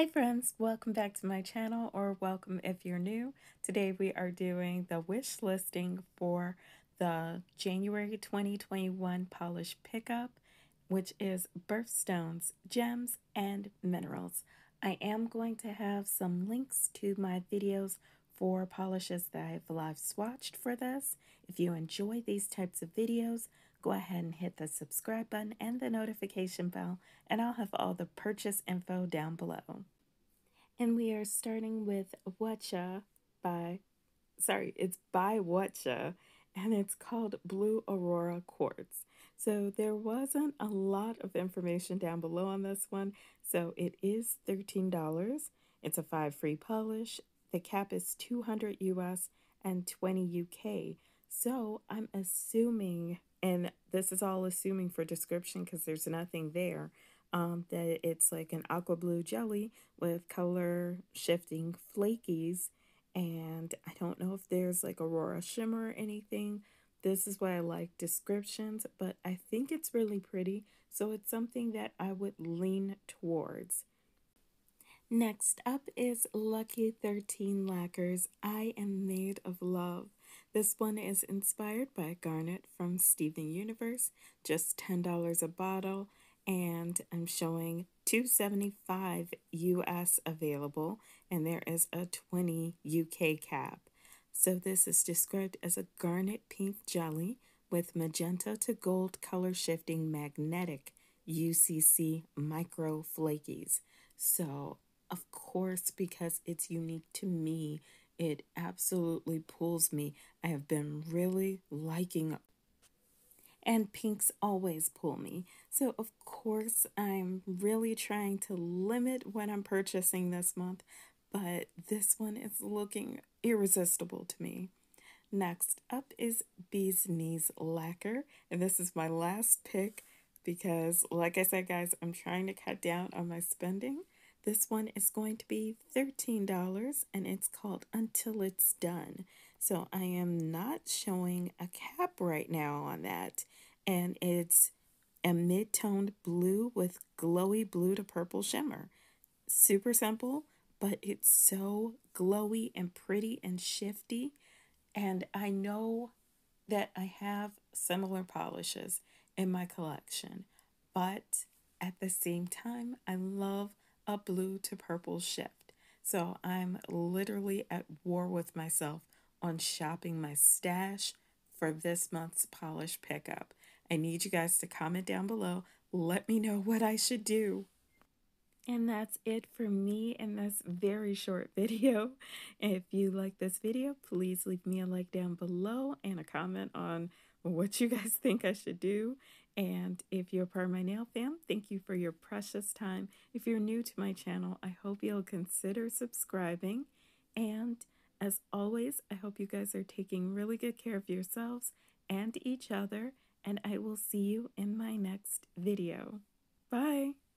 Hi friends, welcome back to my channel or welcome if you're new. Today we are doing the wish listing for the January 2021 polish pickup, which is birthstones, gems, and minerals. I am going to have some links to my videos for polishes that I've live swatched for this. If you enjoy these types of videos, go ahead and hit the subscribe button and the notification bell, and I'll have all the purchase info down below. And we are starting with Watcha by, sorry, it's by Watcha, and it's called Blue Aurora Quartz. So there wasn't a lot of information down below on this one, so it is $13. It's a five free polish. The cap is 200 US and 20 UK. So I'm assuming and this is all assuming for description because there's nothing there, um, that it's like an aqua blue jelly with color shifting flakies. And I don't know if there's like Aurora shimmer or anything. This is why I like descriptions, but I think it's really pretty. So it's something that I would lean towards. Next up is Lucky 13 Lacquers I Am Made of Love. This one is inspired by Garnet from Steven Universe, just $10 a bottle, and I'm showing 275 US available, and there is a 20 UK cap. So this is described as a garnet pink jelly with magenta to gold color shifting magnetic UCC micro flakies. So of course, because it's unique to me, it absolutely pulls me. I have been really liking and pinks always pull me. So, of course, I'm really trying to limit what I'm purchasing this month, but this one is looking irresistible to me. Next up is Bee's Knees Lacquer, and this is my last pick because, like I said, guys, I'm trying to cut down on my spending. This one is going to be $13 and it's called Until It's Done. So I am not showing a cap right now on that. And it's a mid-toned blue with glowy blue to purple shimmer. Super simple, but it's so glowy and pretty and shifty. And I know that I have similar polishes in my collection, but at the same time, I love a blue to purple shift. So I'm literally at war with myself on shopping my stash for this month's polish pickup. I need you guys to comment down below. Let me know what I should do. And that's it for me in this very short video. If you like this video, please leave me a like down below and a comment on what you guys think I should do. And if you're part of my nail fam, thank you for your precious time. If you're new to my channel, I hope you'll consider subscribing. And as always, I hope you guys are taking really good care of yourselves and each other. And I will see you in my next video. Bye.